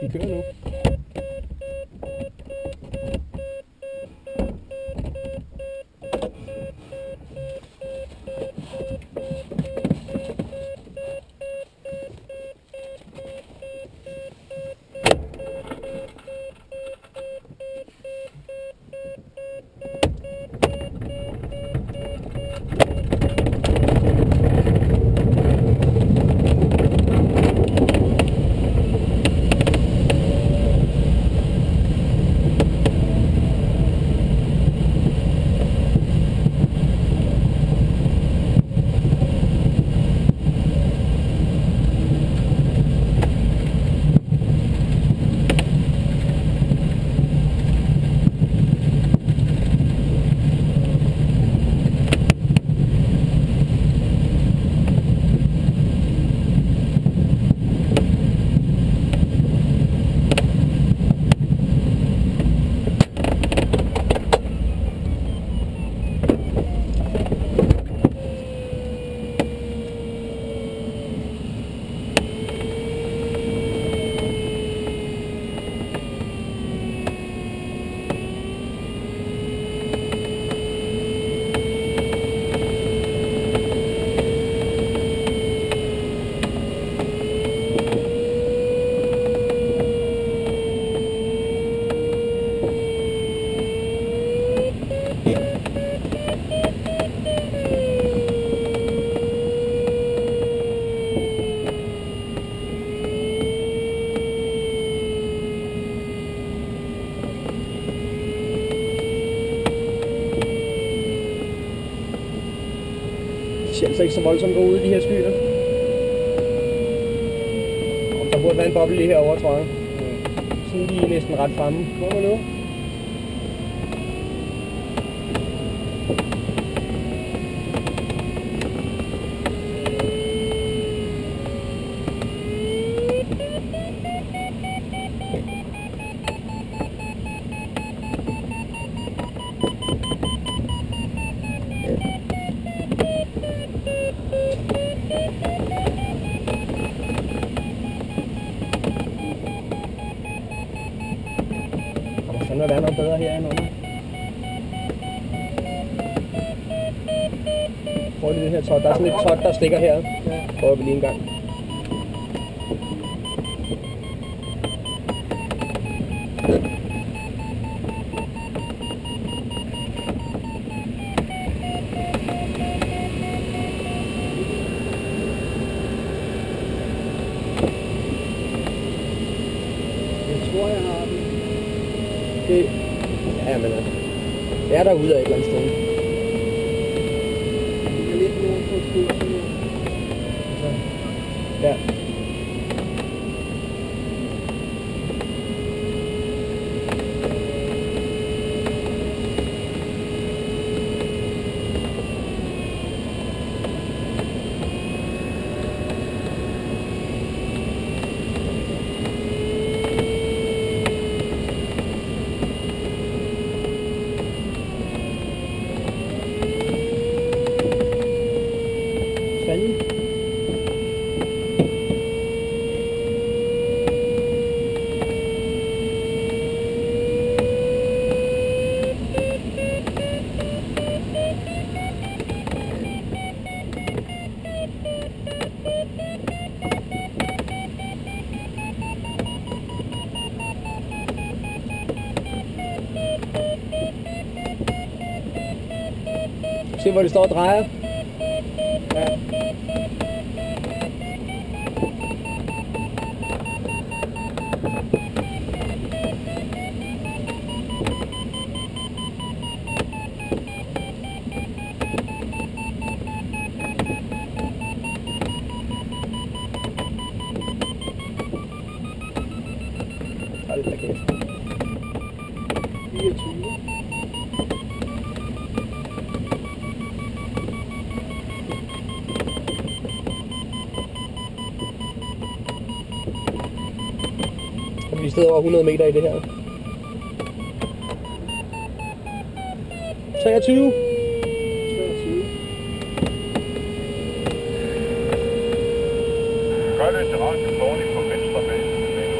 De kører nu. Ser altså ikke så voldsomt gode ud, de her skyer. Og der burde være en boble lige herovre, tror jeg. Sådan lige næsten ret fremme. Hvor er nu? Der er sådan et tot, der stikker her. Prøver vi lige en gang. Jeg jeg. Det, ja, men altså, det er derude af et eller andet sted. Se, hvor det står og drejer. Vi stedet over 100 meter i det her. 23. 23. Gør det til Radio Corning på venstre med, med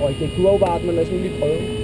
8 tror ikke, er kurvebart, men lad os nu lige prøve.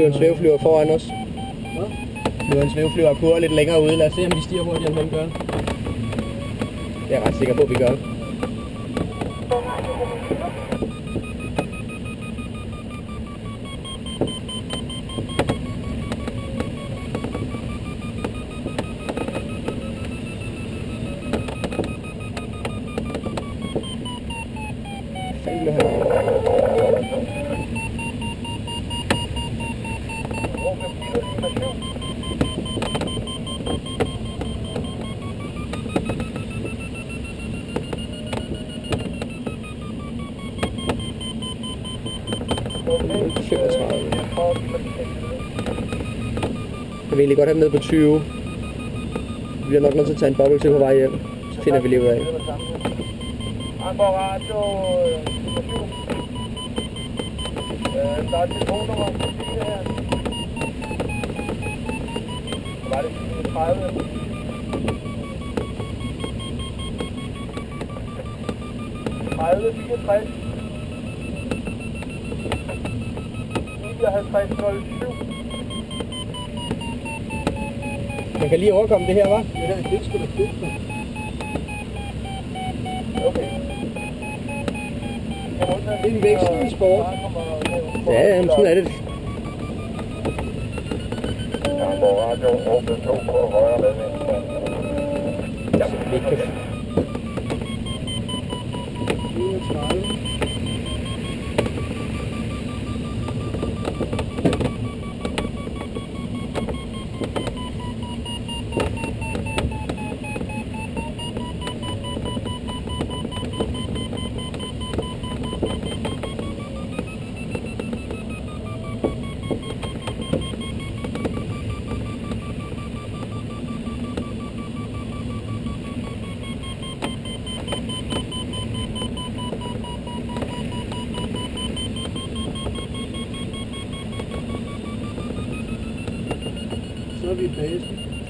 flyver en svæveflyver foran os. Hvad? Flyver en svæveflyver og kurver lidt længere ude. Lad os se, om de stiger hurtigere, end han gør. Det er jeg ret sikker på, at vi gør. Thank you. 35. Jeg vil egentlig godt have den ned på 20. Vi bliver nok nødt til at tage en boble til på vej hjem. Så finder vi lige ud af. Angår Radio 27. Der er telefonnummer her. Var det 30. Tredive, 64. 59, 07. Man kan lige overkomme det her, hva'? Ja, det skulle da fedt. Okay. Det er en vekslende sport. Ja, jamen, sådan er det. Aalborg Radio, åbne 2 på højre ledning.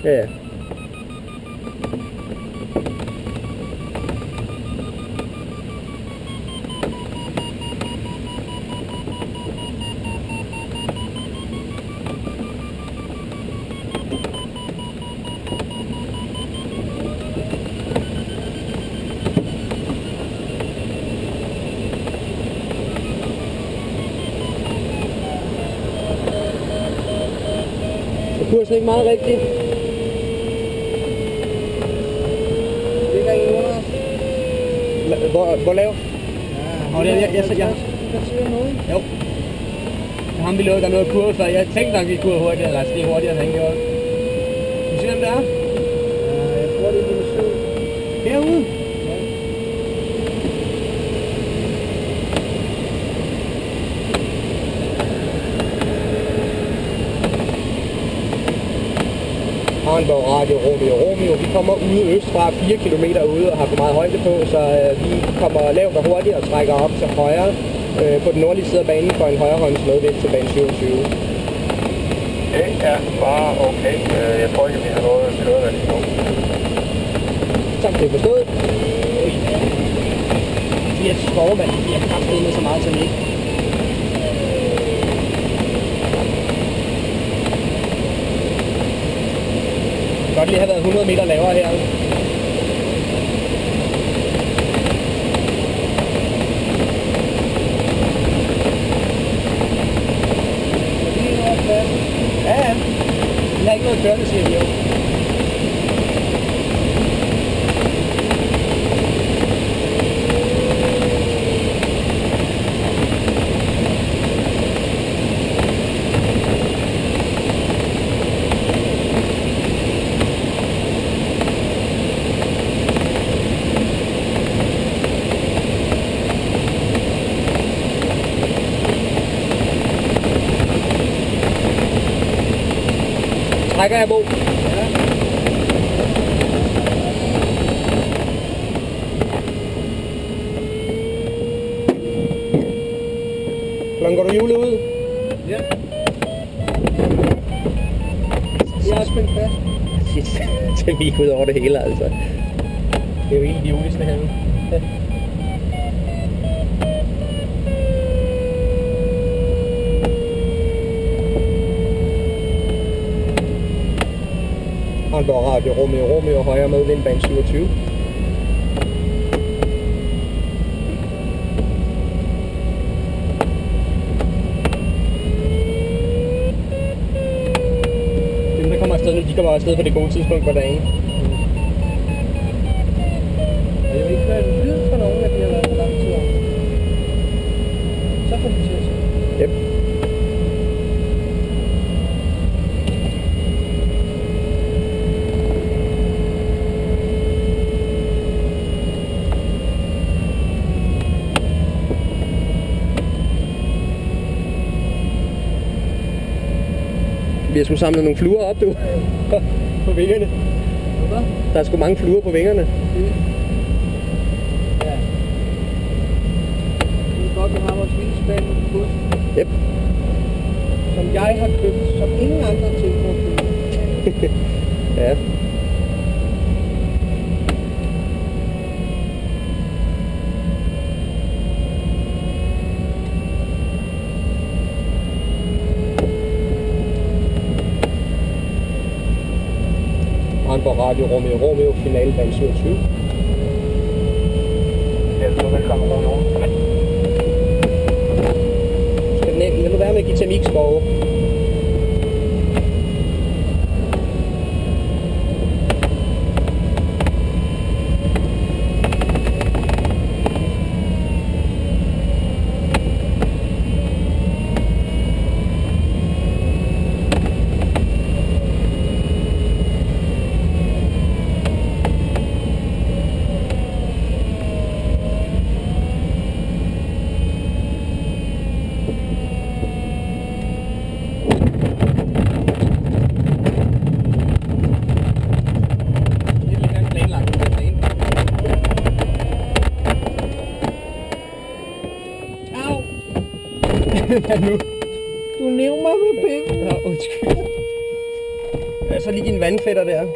Ja, ja. Så kursen ikke meget Hvor, hvor lav? Ja, og det jeg, jeg- jeg- jeg- jeg, siger noget. Jo. Ham, vi lovede, der nåede kurve før. Jeg tænkte nok, vi kunne hurtigere, eller det hurtigere, end han gjorde. Kan du se, hvem det er? Ja, jeg tror, det er nummer 7. Herude. Arnborg Radio Romeo Romeo. Vi kommer ude østfra 4 km ude og har for meget højde på, så øh, vi kommer lavt og hurtigt og trækker op til højre. øh, på den nordlige side af banen for en højrehånds medvind til bane 27. Det er bare okay. Øh, Jeg tror ikke, vi har noget kørende lige nu. Tak, det er forstået. De her skovmand, de har kraftet med så meget til mig. Lige have været 100 meter lavere her. Ja, ja. Vi har ikke noget kørende, siger vi jo. Trækker jeg, Bo? Ja. Hvordan går du hjulet ud? Ja. Det er spændt fast. Shit, det lige ud over det hele, altså. Det er jo helt idiotisk, det her. Aalborg Radio Romeo Romeo højre med vindbane 27. Dem, der kommer afsted nu, de kommer afsted på det gode tidspunkt på dagen. Og jeg vil ikke høre en lyd fra nogen, at de har været for lang tid om. Så får de til at se. Yep. Vi har sgu samlet nogle fluer op, du. på vingerne. Hvad? Der er sgu mange fluer på vingerne. Ja. Det er godt, du har vores vildspand bus, Yep. som jeg har købt, som ingen andre tilbud købe. Ja. Aalborg Radio Romeo Romeo finale bane 27. Ja, så velkommen Romeo. Skal den ikke, lad nu være med at give termikskove. Lidt Hvad nu? Du nævner mig med penge. Ja, undskyld. Ja, så lige din vandfætter der.